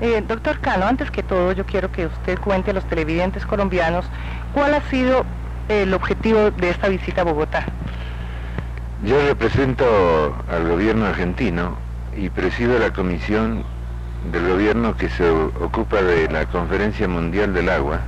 Eh, doctor Cano, antes que todo yo quiero que usted cuente a los televidentes colombianos cuál ha sido el objetivo de esta visita a Bogotá. Yo represento al gobierno argentino y presido la comisión del gobierno que se ocupa de la Conferencia Mundial del Agua,